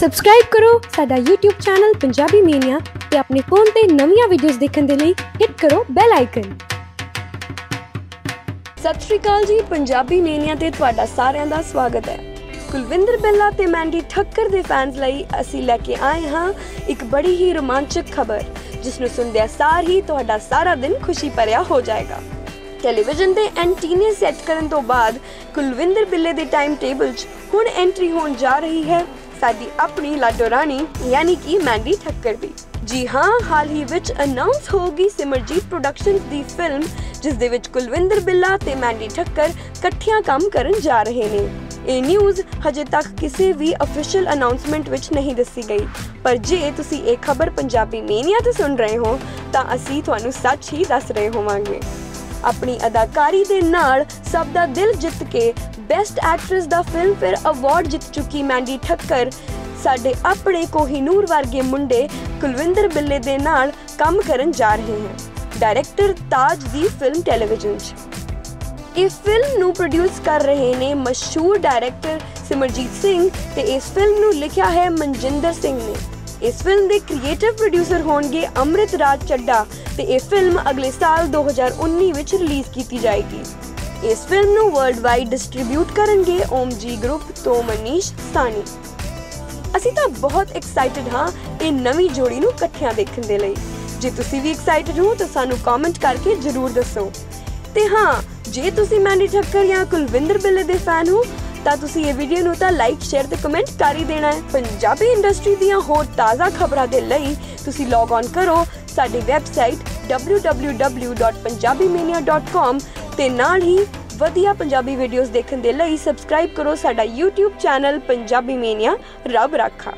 Subscribe ਕਰੋ ਸਾਡਾ YouTube channel Punjabi ਮੀਨੀਆ ਤੇ ਆਪਣੇ ਫੋਨ ਤੇ ਨਵੀਆਂ ਵੀਡੀਓਜ਼ ਦੇਖਣ ਦੇ ਲਈ ਹਿੱਟ ਕਰੋ ਬੈਲ ਆਈਕਨ ਸਤਿ ਸ਼੍ਰੀ ਅਕਾਲ ਜੀ, ਪੰਜਾਬੀ ਮੀਨੀਆ ਤੇ ਤੁਹਾਡਾ ਸਾਰਿਆਂ ਦਾ ਸਵਾਗਤ ਹੈ। ਕੁਲਵਿੰਦਰ ਬਿੱਲਾ ਤੇ ਮੈਂਡੀ ਠੱਕਰ ਦੇ ਫੈਨਸ ਲਈ ਅਸੀਂ ਲੈ ਕੇ ਆਏ ਹਾਂ ਇੱਕ ਬੜੀ ਹੀ ਰੋਮਾਂਚਕ ਖਬਰ ਜਿਸ ਨੂੰ ਸੁਣਦਿਆਂ ਸਾਰ ਹੀ ਤੁਹਾਡਾ ਸਾਰਾ ਦਿਨ ਖੁਸ਼ੀ ਭਰਿਆ ਹੋ ਜਾਏਗਾ। ਟੈਲੀਵਿਜ਼ਨ ਦੇ ਐਂਟੀਨੇ ਸੈੱਟ ਕਰਨ ਤੋਂ ਬਾਅਦ ਕੁਲਵਿੰਦਰ ਬਿੱਲੇ ਦੇ ਟਾਈਮ ਟੇਬਲ 'ਚ ਹੁਣ ਐਂਟਰੀ ਹੋਣ ਜਾ ਰਹੀ ਹੈ। ਸਾਡੀ ਆਪਣੀ ਲਾਡੋ ਰਾਣੀ, ਯਾਨੀ ਕਿ ਮੈਂਡੀ ਠੱਕਰ ਦੀ ਜੀ ਹਾਂ, ਹਾਲ ਹੀ ਵਿੱਚ ਅਨਾਉਂਸ ਹੋ ਗਈ ਸਿਮਰਜੀਤ ਪ੍ਰੋਡਕਸ਼ਨਸ ਦੀ ਫਿਲਮ ਜਿਸ ਦੇ ਵਿੱਚ ਕੁਲਵਿੰਦਰ ਬਿੱਲਾ ਤੇ ਮੈਂਡੀ ਠੱਕਰ ਇਕੱਠਿਆਂ ਕੰਮ ਕਰਨ ਜਾ ਰਹੇ ਨੇ। ਇਹ ਨਿਊਜ਼ ਹਜੇ ਤੱਕ ਕਿਸੇ ਵੀ ਅਫੀਸ਼ੀਅਲ ਅਨਾਉਂਸਮੈਂਟ ਵਿੱਚ ਨਹੀਂ ਦੱਸੀ ਗਈ। ਪਰ ਜੇ ਤੁਸੀਂ ਇਹ ਖਬਰ ਪੰਜਾਬੀ ਮੀਨੀਆ ਤੋਂ ਸੁਣ ਰਹੇ ਹੋ, ਤਾਂ ਅਸੀਂ ਤੁਹਾਨੂੰ ਸੱਚ ਹੀ ਦੱਸ ਰਹੇ ਹੋਵਾਂਗੇ। ਆਪਣੀ ਅਦਾਕਾਰੀ ਦੇ ਨਾਲ ਸਭ ਦਾ ਦਿਲ ਜਿੱਤ ਕੇ ਬੈਸਟ ਐਕਟਰੈਸ ਦਾ ਫਿਲਮਫੇਅਰ ਅਵਾਰਡ ਜਿੱਤ ਚੁੱਕੀ ਮੈਂਡੀ ਠੱਕਰ ਸਾਡੇ ਆਪਣੇ ਕੋਹੀਨੂਰ ਵਰਗੇ ਮੁੰਡੇ ਕੁਲਵਿੰਦਰ ਬਿੱਲੇ ਦੇ ਨਾਲ ਕੰਮ ਕਰਨ ਜਾ ਰਹੇ ਹਨ। ਡਾਇਰੈਕਟਰ ਤਾਜ ਦੀ ਫਿਲਮ ਟੈਲੀਵਿਜ਼ਨ 'ਚ। ਇਹ ਫਿਲਮ ਨੂੰ ਪ੍ਰੋਡਿਊਸ ਕਰ ਰਹੇ ਨੇ ਮਸ਼ਹੂਰ ਡਾਇਰੈਕਟਰ ਸਿਮਰਜੀਤ ਸਿੰਘ ਤੇ ਇਸ ਫਿਲਮ ਨੂੰ ਲਿਖਿਆ ਹੈ ਮਨਜਿੰਦਰ ਸਿੰਘ ਨੇ। ਇਸ ਫਿਲਮ ਦੇ ਕ੍ਰੀਏਟਿਵ ਪ੍ਰੋਡਿਊਸਰ ਹੋਣਗੇ ਅੰਮ੍ਰਿਤ ਰਾਜ ਚੱਡਾ ਤੇ ਇਹ ਫਿਲਮ ਅਗਲੇ ਸਾਲ 2019 ਵਿੱਚ ਰਿਲੀਜ਼ ਕੀਤੀ ਜਾਏਗੀ। ਇਸ ਫਿਲਮ ਨੂੰ ਵਰਲਡ ਵਾਈਡ ਡਿਸਟ੍ਰੀਬਿਊਟ ਕਰਨਗੇ ਓਮਜੀ ਗਰੁੱਪ ਤੋਂ ਮਨੀਸ਼ ਸਾਨੀ ਅਸੀਂ ਤਾਂ ਬਹੁਤ ਐਕਸਾਈਟਿਡ ਹਾਂ ਇਹ ਨਵੀਂ ਜੋੜੀ ਨੂੰ ਇਕੱਠਿਆਂ ਦੇਖਣ ਦੇ ਲਈ। ਜੇ ਤੁਸੀਂ ਵੀ ਐਕਸਾਈਟਿਡ ਹੋ ਤਾਂ ਸਾਨੂੰ ਕਮੈਂਟ ਕਰਕੇ ਜਰੂਰ ਦੱਸੋ। ਤੇ ਹਾਂ, ਜੇ ਤੁਸੀਂ ਮੈਂਡੀ ਠੱਕਰ ਜਾਂ ਕੁਲਵਿੰਦਰ ਬਿੱਲੇ ਦੇ ਫੈਨ ਹੋ ਤਾਂ ਤੁਸੀਂ ਇਹ ਵੀਡੀਓ ਨੂੰ ਤਾਂ ਲਾਈਕ ਸ਼ੇਅਰ ਤੇ ਕਮੈਂਟ ਕਰ ਹੀ ਦੇਣਾ ਹੈ। ਪੰਜਾਬੀ ਇੰਡਸਟਰੀ ਦੀਆਂ ਹੋਰ ਤਾਜ਼ਾ ਖਬਰਾਂ ਦੇ ਲਈ ਤੁਸੀਂ ਲੌਗ ਔਨ ਕਰੋ ਸਾਡੀ ਵੈਬਸਾਈਟ www.punjabimania.com ਤੇ ਨਾਲ ਹੀ ਵਧੀਆ ਪੰਜਾਬੀ ਵੀਡੀਓਜ਼ ਦੇਖਣ ਦੇ ਲਈ ਸਬਸਕ੍ਰਾਈਬ ਕਰੋ ਸਾਡਾ YouTube ਚੈਨਲ ਪੰਜਾਬੀ ਮੀਨੀਆ ਰੱਬ ਰਾਖਾ।